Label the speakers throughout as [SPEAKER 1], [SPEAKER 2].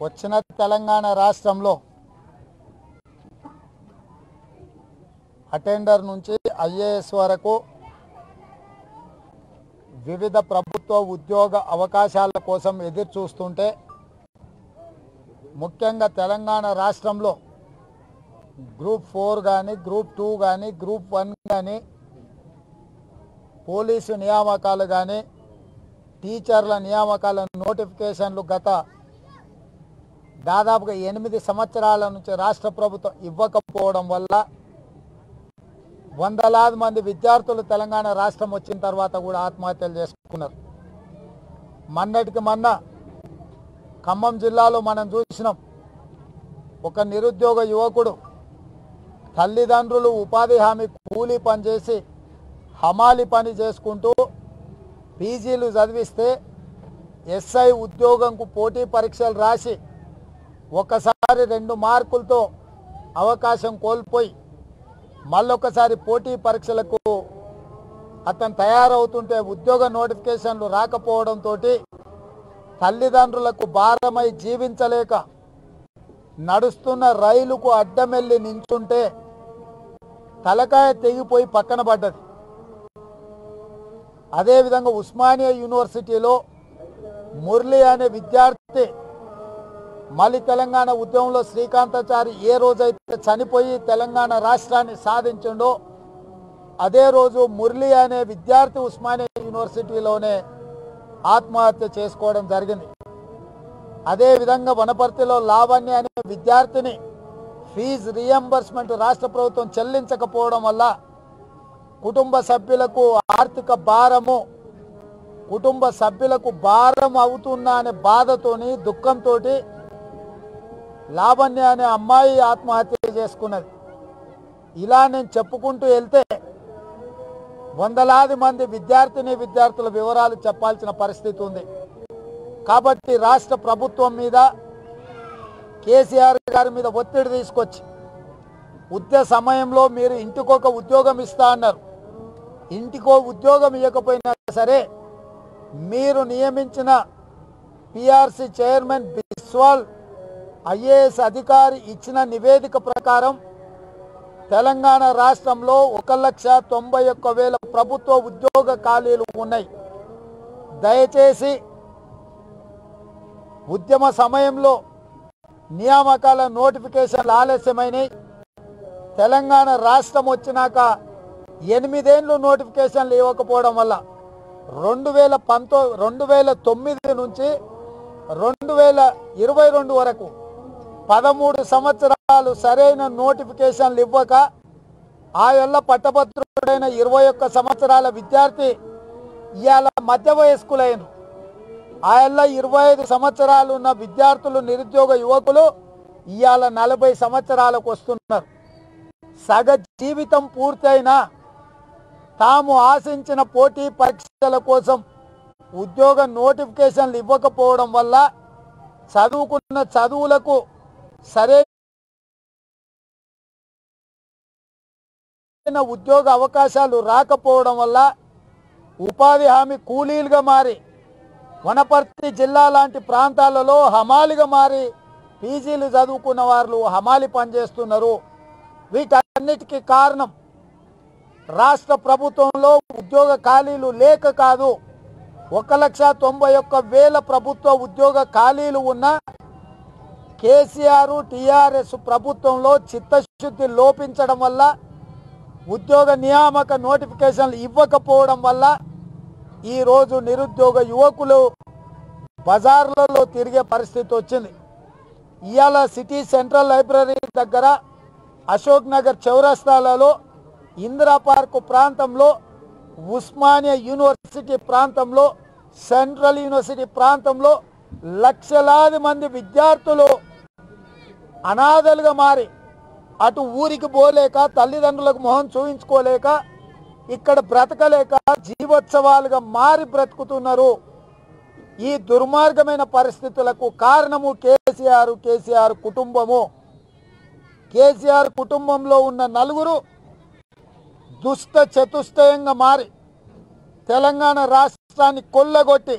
[SPEAKER 1] వచ్చిన తెలంగాణ రాష్ట్రంలో అటెండర్ నుంచి ఐఏఎస్ వరకు వివిధ ప్రభుత్వ ఉద్యోగ అవకాశాల కోసం ఎదురు చూస్తుంటే ముఖ్యంగా తెలంగాణ రాష్ట్రంలో గ్రూప్ ఫోర్ కానీ గ్రూప్ టూ కానీ గ్రూప్ వన్ కానీ పోలీసు నియామకాలు కానీ టీచర్ల నియామకాల నోటిఫికేషన్లు గత దాదాపుగా ఎనిమిది సంవత్సరాల నుంచి రాష్ట్ర ప్రభుత్వం ఇవ్వకపోవడం వల్ల వందలాది మంది విద్యార్థులు తెలంగాణ రాష్ట్రం వచ్చిన తర్వాత కూడా ఆత్మహత్యలు చేసుకున్నారు. మొన్నటికి మొన్న ఖమ్మం జిల్లాలో మనం చూసినాం. ఒక నిరుద్యోగ యువకుడు తల్లిదండ్రులు ఉపాధి హామీ కూలీ పని చేసి హమాలి పని చేసుకుంటూ పీజీలు చదివిస్తే ఎస్ఐ ఉద్యోగంకు పోటీ పరీక్షలు రాసి ఒకసారి రెండు మార్కులతో అవకాశం కోల్పోయి మళ్ళొకసారి పోటీ పరీక్షలకు అతను తయారవుతుంటే ఉద్యోగ నోటిఫికేషన్లు రాకపోవడంతో తల్లిదండ్రులకు భారమై జీవించలేక నడుస్తున్న రైలుకు అడ్డమెల్లి నించుంటే తలకాయ తెగిపోయి పక్కన పడ్డది. అదేవిధంగా ఉస్మానియా యూనివర్సిటీలో మురళి అనే విద్యార్థి మళ్ళీ తెలంగాణ ఉద్యమంలో శ్రీకాంతాచారి ఏ రోజైతే చనిపోయి తెలంగాణ రాష్ట్రాన్ని సాధించిండో అదే రోజు మురళి అనే విద్యార్థి ఉస్మానియా యూనివర్సిటీలోనే ఆత్మహత్య చేసుకోవడం జరిగింది. అదేవిధంగా వనపర్తిలో లావణ్య అనే విద్యార్థిని ఫీజు రియంబర్స్మెంట్ రాష్ట్ర ప్రభుత్వం చెల్లించకపోవడం వల్ల కుటుంబ సభ్యులకు ఆర్థిక భారము కుటుంబ సభ్యులకు భారం అవుతున్నా అనే బాధతోని దుఃఖంతో లావణ్య అనే అమ్మాయి ఆత్మహత్య చేసుకున్నది. ఇలా నేను చెప్పుకుంటూ వెళ్తే వందలాది మంది విద్యార్థిని విద్యార్థుల వివరాలు చెప్పాల్సిన పరిస్థితి ఉంది. కాబట్టి రాష్ట్ర ప్రభుత్వం మీద కేసీఆర్ గారి మీద ఒత్తిడి తీసుకొచ్చి ఉద్య సమయంలో మీరు ఇంటికొక ఉద్యోగం ఇస్తా అన్నారు. ఇంటికో ఉద్యోగం ఇవ్వకపోయినా సరే మీరు నియమించిన పిఆర్సి చైర్మన్ బిస్వాల్ ఐఏఎస్ అధికారి ఇచ్చిన నివేదిక ప్రకారం తెలంగాణ రాష్ట్రంలో ఒక లక్ష తొంభై ఒక్క వేల ప్రభుత్వ ఉద్యోగ ఖాళీలు ఉన్నాయి. దయచేసి ఉద్యమ సమయంలో నియామకాల నోటిఫికేషన్లు ఆలస్యమైనవి తెలంగాణ రాష్ట్రం వచ్చినాక ఎనిమిదేండ్లు నోటిఫికేషన్లు ఇవ్వకపోవడం వల్ల రెండు వేల పంతో రెండు వేల తొమ్మిది నుంచి రెండు వేల ఇరవై రెండు వరకు పదమూడు సంవత్సరాలు సరైన నోటిఫికేషన్లు ఇవ్వక ఆ పట్టభద్రుడైన ఇరవై ఒక్క సంవత్సరాల విద్యార్థి ఇవాళ మధ్య వయస్కులైన ఆ ఇరవై ఐదు సంవత్సరాలు ఉన్న విద్యార్థులు నిరుద్యోగ యువకులు ఇవాళ నలభై సంవత్సరాలకు వస్తున్నారు. సగ జీవితం పూర్తయినా తాము ఆశించిన పోటీ పరీక్షల కోసం ఉద్యోగ నోటిఫికేషన్లు ఇవ్వకపోవడం వల్ల చదువుకున్న చదువులకు సరైన ఉద్యోగ అవకాశాలు రాకపోవడం వల్ల ఉపాధి హామీ కూలీలుగా మారి వనపర్తి జిల్లా లాంటి ప్రాంతాలలో హమాలిగా మారి పీజీలు చదువుకున్న వాళ్ళు హమాలి పనిచేస్తున్నారు. వీటన్నిటికీ కారణం రాష్ట్ర ప్రభుత్వంలో ఉద్యోగ ఖాళీలు లేక కాదు. ఒక లక్ష తొంభై ఒక్క వేల ప్రభుత్వ ఉద్యోగ ఖాళీలు ఉన్న కేసీఆర్ టీఆర్ఎస్ ప్రభుత్వంలో చిత్తశుద్ధి లోపించడం వల్ల ఉద్యోగ నియామక నోటిఫికేషన్లు ఇవ్వకపోవడం వల్ల ఈరోజు నిరుద్యోగ యువకులు బజార్లలో తిరిగే పరిస్థితి వచ్చింది. ఇవాళ సిటీ సెంట్రల్ లైబ్రరీ దగ్గర అశోక్ నగర్ చౌరస్తాలలో ఇందిరా పార్క్ ప్రాంతంలో ఉస్మానియా యూనివర్సిటీ ప్రాంతంలో సెంట్రల్ యూనివర్సిటీ ప్రాంతంలో లక్షలాది మంది విద్యార్థులు అనాథలుగా మారి అటు ఊరికి పోలేక తల్లిదండ్రులకు మొహం చూయించుకోలేక ఇక్కడ బ్రతకలేక జీవోత్సవాలుగా మారి బ్రతుకుతున్నారు. ఈ దుర్మార్గమైన పరిస్థితులకు కారణము కేసీఆర్ కేసీఆర్ కుటుంబము. కేసీఆర్ కుటుంబంలో ఉన్న నలుగురు దుష్ట చతుష్టయంగా మారి తెలంగాణ రాష్ట్రాన్ని కొల్లగొట్టి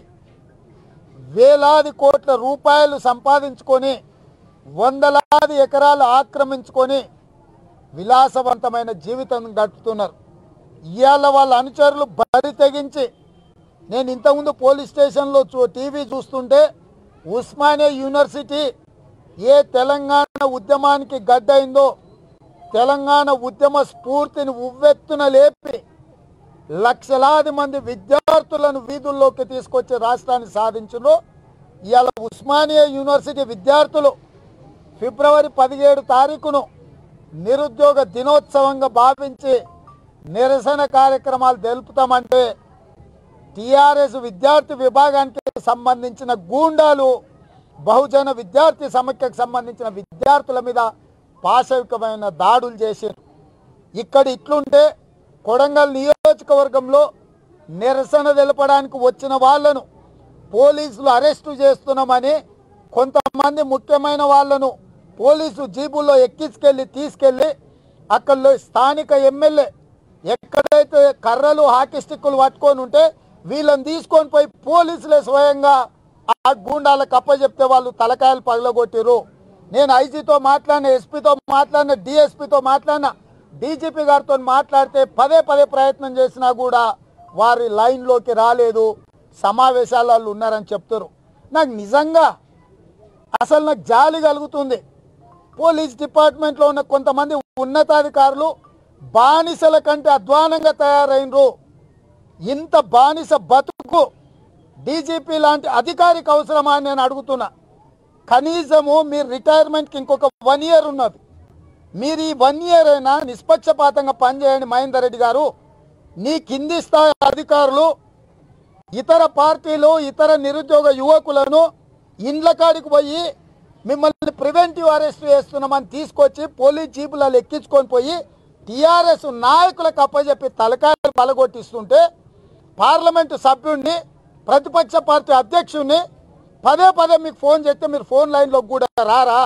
[SPEAKER 1] వేలాది కోట్ల రూపాయలు సంపాదించుకొని వందలాది ఎకరాలు ఆక్రమించుకొని విలాసవంతమైన జీవితం గడుపుతున్నారు. ఇవాళ వాళ్ళ అనుచరులు బరి తెగించి నేను ఇంతకుముందు పోలీస్ స్టేషన్లో చూ టీవీ చూస్తుంటే ఉస్మానియా యూనివర్సిటీ ఏ తెలంగాణ ఉద్యమానికి గడ్డైందో తెలంగాణ ఉద్యమ స్ఫూర్తిని ఉవ్వెత్తున లేపి లక్షలాది మంది విద్యార్థులను వీధుల్లోకి తీసుకొచ్చి రాష్ట్రాన్ని సాధించును ఇవాళ ఉస్మానియా యూనివర్సిటీ విద్యార్థులు ఫిబ్రవరి పదిహేడు తారీఖును నిరుద్యోగ దినోత్సవంగా భావించి నిరసన కార్యక్రమాలు తెలుపుతామంటే టీఆర్ఎస్ విద్యార్థి విభాగానికి సంబంధించిన గూండాలు బహుజన విద్యార్థి సమైక్యకు సంబంధించిన విద్యార్థుల మీద పాశవికమైన దాడులు చేశారు ఇక్కడ ఇట్లుంటే కొడంగల్ నియోజకవర్గంలో నిరసన తెలపడానికి వచ్చిన వాళ్ళను పోలీసులు అరెస్టు చేస్తున్నామని కొంతమంది ముఖ్యమైన వాళ్ళను పోలీసు జీబుల్లో ఎక్కించుకెళ్ళి తీసుకెళ్ళి అక్కడ స్థానిక ఎమ్మెల్యే ఎక్కడైతే కర్రలు హాకీ స్టిక్కులు పట్టుకొని ఉంటే వీళ్ళని తీసుకొని పోయి పోలీసులే స్వయంగా ఆ గూండాలకు అప్పచెప్తే వాళ్ళు తలకాయలు పగలగొట్టిరు నేను ఐజీతో మాట్లాడిన ఎస్పీతో మాట్లాడిన డిఎస్పీతో మాట్లాడిన డీజీపీ గారితో మాట్లాడితే పదే పదే ప్రయత్నం చేసినా కూడా వారి లైన్లోకి రాలేదు. సమావేశాలలో ఉన్నారని చెప్తారు నాకు నిజంగా అసలు నాకు జాలి కలుగుతుంది. పోలీస్ డిపార్ట్మెంట్లో ఉన్న కొంతమంది ఉన్నతాధికారులు బానిసల కంటే అధ్వానంగా తయారైనరు. ఇంత బానిస బతుకు డీజీపీ లాంటి అధికారికి అవసరమా అని నేను అడుగుతున్నా. కనీసము మీరు రిటైర్మెంట్కి ఇంకొక వన్ ఇయర్ ఉన్నది. మీరు ఈ వన్ ఇయర్ అయినా నిష్పక్షపాతంగా పనిచేయండి మహేందర్ రెడ్డి గారు. నీ కింది స్థాయి అధికారులు ఇతర పార్టీలు ఇతర నిరుద్యోగ యువకులను ఇండ్ల కాడికి పోయి మిమ్మల్ని ప్రివెంటివ్ అరెస్ట్ చేస్తున్నామని తీసుకొచ్చి పోలీస్ జీపులలో ఎక్కించుకొని పోయి టీఆర్ఎస్ నాయకులకు అప్పచెప్పి తలకాయలు బలగొట్టిస్తుంటే పార్లమెంటు సభ్యుడిని ప్రతిపక్ష పార్టీ అధ్యక్షుడిని పదే పదే మీకు ఫోన్ చేస్తే మీరు ఫోన్ లైన్లో కూడా రారా?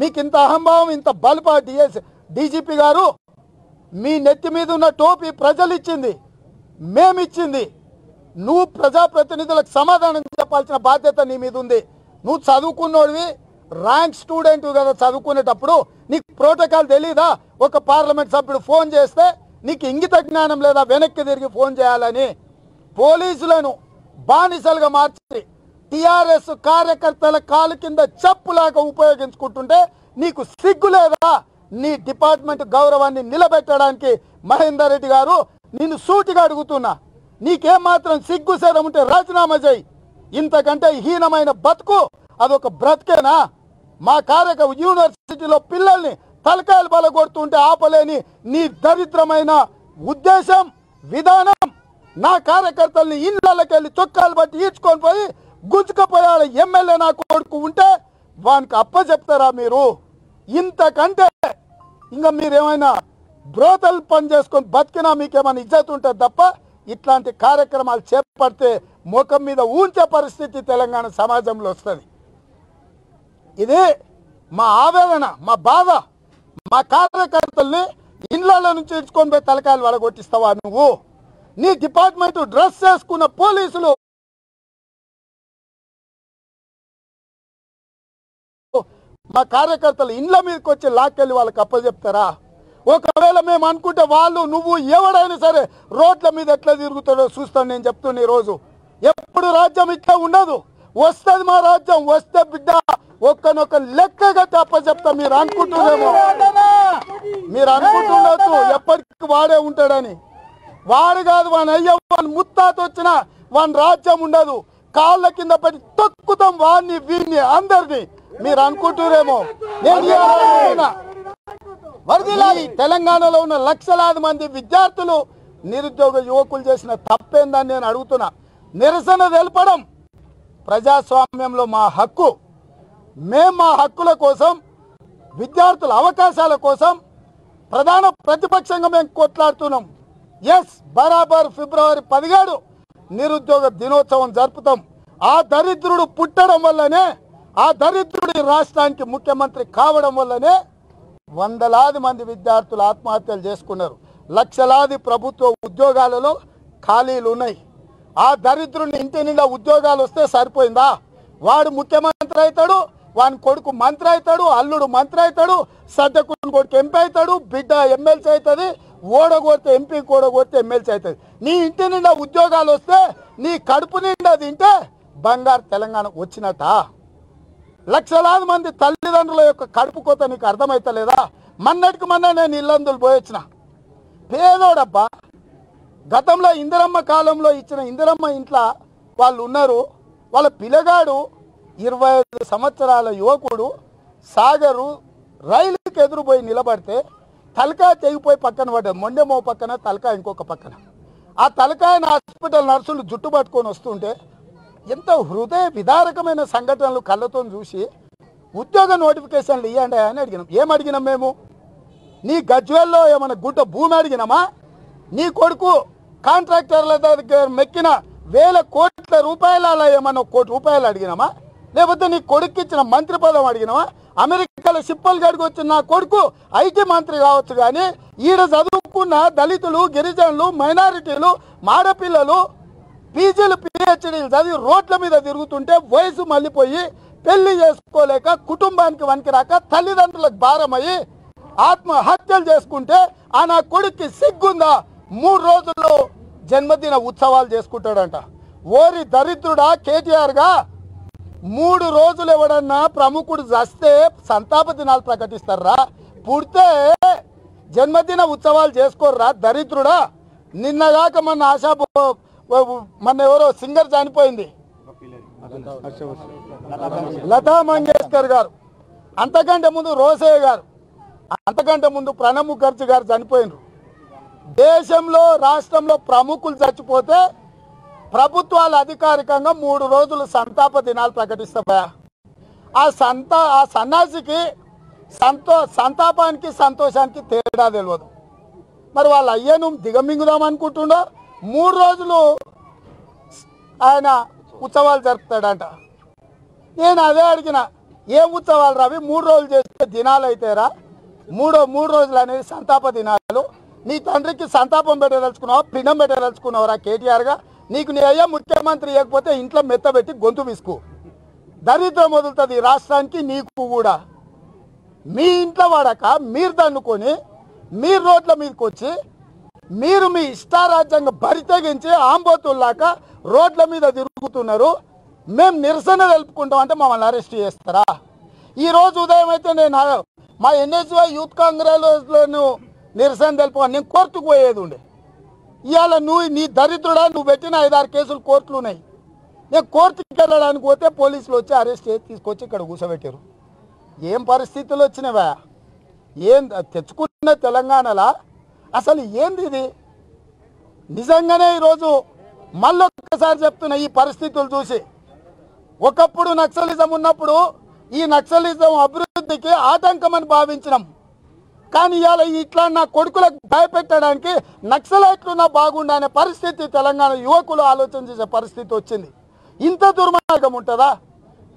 [SPEAKER 1] మీకు ఇంత అహంభావం ఇంత బలుపా డిఎస్ డీజీపీ గారు? మీ నెత్తి మీద ఉన్న టోపీ ప్రజలు ఇచ్చింది మేమిచ్చింది. నువ్వు ప్రజాప్రతినిధులకు సమాధానం చెప్పాల్సిన బాధ్యత నీ మీద ఉంది. నువ్వు చదువుకున్నోడివి ర్యాంక్ స్టూడెంట్ కదా చదువుకునేటప్పుడు నీకు ప్రోటోకాల్ తెలీదా? ఒక పార్లమెంట్ సభ్యుడు ఫోన్ చేస్తే నీకు ఇంగిత జ్ఞానం లేదా? వెనక్కి తిరిగి ఫోన్ చేయాలని. పోలీసులను బానిసలుగా మార్చి టిఆర్ఎస్ కార్యకర్తల కాలు కింద చెప్పులాగా ఉపయోగించుకుంటుంటే నీకు సిగ్గు లేదా? నీ డిపార్ట్మెంట్ గౌరవాన్ని నిలబెట్టడానికి మహేందర్ రెడ్డి గారు నిన్ను సూటిగా అడుగుతున్నా. నీకేమాత్రం సిగ్గు సేదం ఉంటే రాజీనామా చేయి. ఇంతకంటే హీనమైన బతుకు అదొక బ్రతికేనా? మా కార్యక యూనివర్సిటీలో పిల్లల్ని తలకాయలు బలగొడుతుంటే ఆపలేని నీ దరిద్రమైన ఉద్దేశం విధానం. నా కార్యకర్తల్ని ఇళ్ళకెళ్ళి చొక్కాలు బట్టి ఈడ్చుకొని పోయి గుంజుకపోయాడు ఎమ్మెల్యే నా కొడుకు ఉంటే వానికి అప్ప చెప్తారా మీరు? ఇంతకంటే ఇంకా మీరేమైనా బ్రోతలు పని చేసుకొని బతికినా మీకేమైనా ఇజ్జత్ ఉంటుంది తప్ప ఇట్లాంటి కార్యక్రమాలు చేపడితే ముఖం మీద ఊంచే పరిస్థితి తెలంగాణ సమాజంలో వస్తుంది. ఇది మా ఆవేదన మా బాధ. మా కార్యకర్తల్ని ఇండ్ల నుంచి ఇడ్చుకొని పోయి తలకాయలు వడగొట్టిస్తావా నువ్వు? నీ డిపార్ట్మెంట్ డ్రెస్ చేసుకున్న పోలీసులు మా కార్యకర్తలు ఇండ్ల మీదకి వచ్చి లాక్కెళ్ళి వాళ్ళకి అప్పచెప్తారా ఒకవేళ మేము అనుకుంటే వాళ్ళు నువ్వు ఎవడైనా సరే రోడ్ల మీద ఎట్లా తిరుగుతాడో చూస్తాను నేను చెప్తున్నా ఈరోజు. రోజు ఎప్పుడు రాజ్యం ఇట్లా ఉండదు. వస్తుంది మా రాజ్యం వస్తే బిడ్డ ఒక్కనొక్క లెక్కగా తప్ప అప్పచెప్తా మీరు అనుకుంటుండేమో మీరు అనుకుంటుండొచ్చు ఎప్పటికీ వాడే ఉంటాడని. వాడు కాదు వాని అయ్య వాని ముత్తాత వచ్చిన వాని రాజ్యం ఉండదు. కాళ్ళ కింద పడి తొక్కుతాం వాడిని వీడిని అందరిని. మీరు అనుకుంటురేమో నేను వరదిలాలి తెలంగాణలో ఉన్న లక్షలాది మంది విద్యార్థులు నిరుద్యోగ యువకులు చేసిన తప్పేందని నేను అడుగుతున్నా. నిరసన తెలపడం ప్రజాస్వామ్యంలో మా హక్కు. మేం మా హక్కుల కోసం విద్యార్థుల అవకాశాల కోసం ప్రధాన ప్రతిపక్షంగా మేము కొట్లాడుతున్నాం. ఎస్ బరాబర్ ఫిబ్రవరి పదిహేడు నిరుద్యోగ దినోత్సవం జరుపుతాం. ఆ దరిద్రుడు పుట్టడం వల్లనే ఆ దరిద్రుడి రాష్ట్రానికి ముఖ్యమంత్రి కావడం వల్లనే వందలాది మంది విద్యార్థులు ఆత్మహత్యలు చేసుకున్నారు. లక్షలాది ప్రభుత్వ ఉద్యోగాలలో ఖాళీలు ఉన్నాయి. ఆ దరిద్రుని ఇంటి నిండా ఉద్యోగాలు వస్తే సరిపోయిందా? వాడు ముఖ్యమంత్రి అవుతాడు వాని కొడుకు మంత్రి అవుతాడు అల్లుడు మంత్రి అవుతాడు సద్దకుని కొడుకు ఎంపీ అవుతాడు బిడ్డ ఎమ్మెల్సీ అవుతుంది ఓడగొడితే ఎంపీ ఓడగొడితే ఎమ్మెల్సీ అవుతుంది. నీ ఇంటి నిండా ఉద్యోగాలు వస్తే నీ కడుపు నిండా తింటే బంగారు తెలంగాణ వచ్చినట్ట లక్షలాది మంది తల్లిదండ్రుల యొక్క కడుపు కోత నీకు అర్థమవుతలేదా మన్నటికి మొన్న నేను ఇల్లందులు పోయొచ్చిన. పేదోడబ్బా గతంలో ఇందిరమ్మ కాలంలో ఇచ్చిన ఇందిరమ్మ ఇంట్లో వాళ్ళు ఉన్నారు వాళ్ళ పిల్లగాడు ఇరవై ఐదు సంవత్సరాల యువకుడు సాగరు రైలుకి ఎదురుపోయి నిలబడితే తలకాయ తెగిపోయి పక్కన పడ్డాడు. మొండెమో పక్కన తలకాయ ఇంకొక పక్కన. ఆ తలకాయన హాస్పిటల్ నర్సులు జుట్టు పట్టుకొని వస్తుంటే ఎంత హృదయ విదారకమైన సంఘటనలు కళ్ళతో చూసి ఉద్యోగ నోటిఫికేషన్లు ఇవ్వండి అని అడిగినాం. ఏం అడిగినాం మేము? నీ గజ్వేల్లో ఏమైనా గుడ్డ భూమి అడిగినామా? నీ కొడుకు కాంట్రాక్టర్ల దగ్గర మెక్కిన వేల కోట్ల రూపాయల ఏమన్నా కోటి రూపాయలు అడిగినామా? లేకపోతే నీ కొడుకు ఇచ్చిన మంత్రి పదం అడిగినవా? అమెరికాలో సిప్పలు గడికి వచ్చిన నా కొడుకు ఐటీ మంత్రి కావచ్చు కానీ ఈడ చదువుకున్న దళితులు గిరిజనులు మైనారిటీలు మాడపిల్లలు పీజీలు పిహెచ్డీలు చదివి రోడ్ల మీద తిరుగుతుంటే వయసు మళ్ళీపోయి పెళ్ళి చేసుకోలేక కుటుంబానికి వనికిరాక తల్లిదండ్రులకు భారమయ్యి ఆత్మహత్యలు చేసుకుంటే ఆ నా కొడుక్కి సిగ్గుందా? మూడు రోజుల్లో జన్మదిన ఉత్సవాలు చేసుకుంటాడంట. ఓరి దరిద్రుడా కేటీఆర్గా మూడు రోజులు ఎవడన్నా ప్రముఖుడు చస్తే సంతాప దినాలు ప్రకటిస్తారా? పుడితే జన్మదిన ఉత్సవాలు చేసుకోర్రా దరిద్రుడా? నిన్నగాక మన ఆశా మన ఎవరో సింగర్ చనిపోయింది. లతా మంగేష్కర్ గారు. అంతకంటే ముందు రోసయ్య గారు. అంతకంటే ముందు ప్రణబ్ ముఖర్జీ గారు చనిపోయినారు. దేశంలో రాష్ట్రంలో ప్రముఖులు చచ్చిపోతే ప్రభుత్వాలు అధికారికంగా మూడు రోజులు సంతాప దినాలు ప్రకటిస్తాయా ఆ సంతా ఆ సన్నాసికి సంతో సంతాపానికి సంతోషానికి తేడా తెలియదు మరి వాళ్ళ అయ్యను దిగమింగుదాం అనుకుంటుండో మూడు రోజులు ఆయన ఉత్సవాలు జరుపుతాడంట. నేను అదే అడిగిన ఏం ఉత్సవాలు రవి? మూడు రోజులు చేస్తే దినాలు అయితేరా? మూడో మూడు రోజులు అనేది సంతాప దినాలు. నీ తండ్రికి సంతాపం పెట్టదలుచుకున్నావా? పిండం పెట్టదలుచుకున్నావురా? కేటీఆర్గా నీకు నీ అయ్యా ముఖ్యమంత్రి ఇవ్వకపోతే ఇంట్లో మెత్తబెట్టి గొంతు విసుకు. దరిద్రం వదులుతుంది ఈ రాష్ట్రానికి నీకు కూడా. మీ ఇంట్లో వాడక మీరు దన్నుకొని మీరు రోడ్ల మీదకి వచ్చి మీరు మీ ఇష్టారాజ్యంగా బరితెగించి ఆంబోతుల్లాక రోడ్ల మీద తిరుగుతున్నారు. మేము నిరసన తెలుపుకుంటాం అంటే మమ్మల్ని అరెస్ట్ చేస్తారా? ఈరోజు ఉదయం అయితే నేను మా ఎన్ఎస్వై యూత్ కాంగ్రెస్లో నిరసన తెలుపు నేను కోర్టుకు పోయేది ఉండే. ఇవాళ నువ్వు నీ దరిద్రుడా నువ్వు పెట్టిన ఐదారు కేసులు కోర్టులు ఉన్నాయి. నేను కోర్టుకి వెళ్ళడానికి పోతే పోలీసులు వచ్చి అరెస్ట్ చేసి తీసుకొచ్చి ఇక్కడ కూర్చోబెట్టారు ఏం పరిస్థితులు వచ్చినవా? ఏం తెచ్చుకున్న తెలంగాణలా? అసలు ఏంది ఇది? నిజంగానే ఈరోజు మళ్ళొక్కసారి చెప్తున్న ఈ పరిస్థితులు చూసి. ఒకప్పుడు నక్సలిజం ఉన్నప్పుడు ఈ నక్సలిజం అభివృద్ధికి ఆటంకమని భావించినాం. కానీ ఇవాళ ఇట్లా నా కొడుకులకు భయపెట్టడానికి నక్సలైట్లు నా బాగుండే అనే పరిస్థితి తెలంగాణ యువకులు ఆలోచన చేసే పరిస్థితి వచ్చింది. ఇంత దుర్మార్గం ఉంటుందా?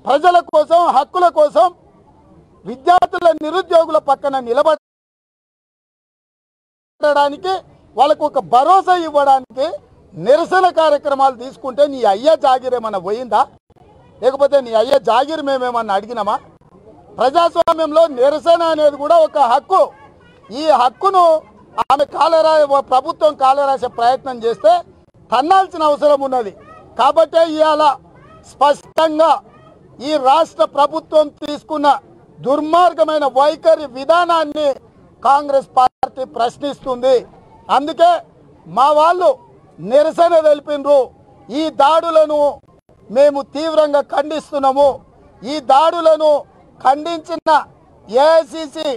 [SPEAKER 1] ప్రజల కోసం హక్కుల కోసం విద్యార్థుల నిరుద్యోగుల పక్కన నిలబడడానికి వాళ్ళకు ఒక భరోసా ఇవ్వడానికి నిరసన కార్యక్రమాలు తీసుకుంటే నీ అయ్య జాగిరేమన్నా పోయిందా? లేకపోతే నీ అయ్య జాగిర్ మేమేమన్నా అడిగినామా? ప్రజాస్వామ్యంలో నిరసన అనేది కూడా ఒక హక్కు. ఈ హక్కును ఆమె కాలరా ప్రభుత్వం కాలరాసే ప్రయత్నం చేస్తే తన్నాల్సిన అవసరం ఉన్నది. కాబట్టే ఇవాళ స్పష్టంగా ఈ రాష్ట్ర ప్రభుత్వం తీసుకున్న దుర్మార్గమైన వైఖరి విధానాన్ని కాంగ్రెస్ పార్టీ ప్రశ్నిస్తుంది. అందుకే మా వాళ్ళు నిరసన తెలిపినరు. ఈ దాడులను మేము తీవ్రంగా ఖండిస్తున్నాము. ఈ దాడులను ఖండించిన ఏఐసిసి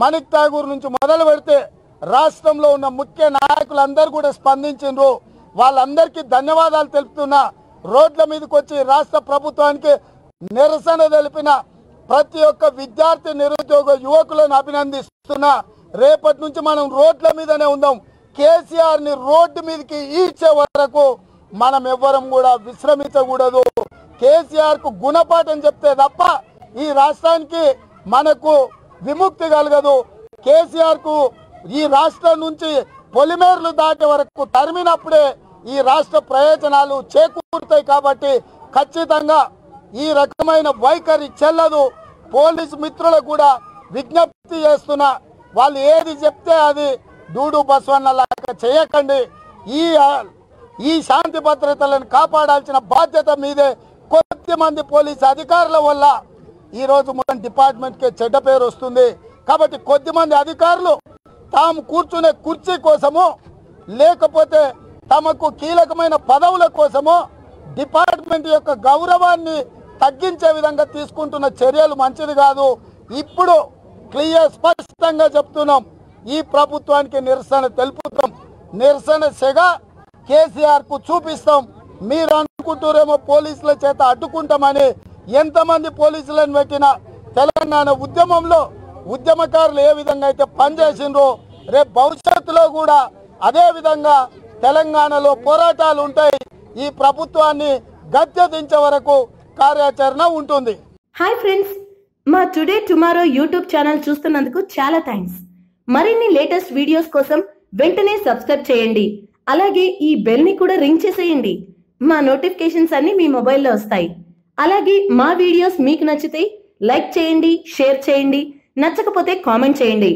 [SPEAKER 1] మణిక్ ఠాగూర్ నుంచి మొదలు పెడితే రాష్ట్రంలో ఉన్న ముఖ్య నాయకులందరూ కూడా స్పందించిండ్రు. వాళ్ళందరికీ ధన్యవాదాలు తెలుపుతున్నా. రోడ్ల మీదకి వచ్చి రాష్ట్ర ప్రభుత్వానికి నిరసన తెలిపిన ప్రతి ఒక్క విద్యార్థి నిరుద్యోగ యువకులను అభినందిస్తున్నా. రేపటి నుంచి మనం రోడ్ల మీదనే ఉందాం. కేసీఆర్ని రోడ్డు మీదకి ఈడ్చే వరకు మనం ఎవ్వరం కూడా విశ్రమించకూడదు. కేసీఆర్కు గుణపాఠం చెప్తే తప్ప ఈ రాష్ట్రానికి మనకు విముక్తి కలగదు. కేసీఆర్కు ఈ రాష్ట్రం నుంచి పొలిమేర్లు దాటే వరకు తరిమినప్పుడే ఈ రాష్ట్ర ప్రయోజనాలు చేకూరుతాయి కాబట్టి ఖచ్చితంగా ఈ రకమైన వైఖరి చెల్లదు. పోలీసు మిత్రులకు కూడా విజ్ఞప్తి చేస్తున్నా. వాళ్ళు ఏది చెప్తే అది డూడు బస్వన్న లాగా చేయకండి. ఈ ఈ శాంతి భద్రతలను కాపాడాల్సిన బాధ్యత మీదే. కొద్ది మంది పోలీసు అధికారుల వల్ల ఈ రోజు మొత్తం డిపార్ట్మెంట్కే చెడ్డ పేరు వస్తుంది. కాబట్టి కొద్ది మంది అధికారులు తాము కూర్చునే కుర్చీ కోసము లేకపోతే తమకు కీలకమైన పదవుల కోసము డిపార్ట్మెంట్ యొక్క గౌరవాన్ని తగ్గించే విధంగా తీసుకుంటున్న చర్యలు మంచిది కాదు. ఇప్పుడు క్లియర్ స్పష్టంగా చెప్తున్నాం. ఈ ప్రభుత్వానికి నిరసన తెలుపుతాం. నిరసన సెగ కేసీఆర్కు చూపిస్తాం. మీరు అనుకుంటూరేమో పోలీసుల చేత అడ్డుకుంటామని ఎంతమంది పోలీసులను పెట్టిన తెలంగాణ ఉద్యమంలో ఉద్యమకారులు ఏ విధంగా అయితే పనిచేసిండ్రో రేపు భవిష్యత్తులో కూడా అదే విధంగా తెలంగాణలో పోరాటాలు ఉంటాయి. ఈ ప్రభుత్వాన్ని గద్దెదించే వరకు కార్యాచరణ ఉంటుంది.
[SPEAKER 2] హాయ్ ఫ్రెండ్స్ మా టుడే టుమారో యూట్యూబ్ ఛానల్ చూస్తున్నందుకు చాలా థ్యాంక్స్ మరిన్ని లేటెస్ట్ వీడియోస్ కోసం వెంటనే సబ్స్క్రైబ్ చేయండి. అలాగే ఈ బెల్ని కూడా రింగ్ చేసేయండి. మా నోటిఫికేషన్స్ అన్ని మీ మొబైల్లో వస్తాయి. అలాగే మా వీడియోస్ మీకు నచ్చితే లైక్ చేయండి షేర్ చేయండి. నచ్చకపోతే కామెంట్ చేయండి.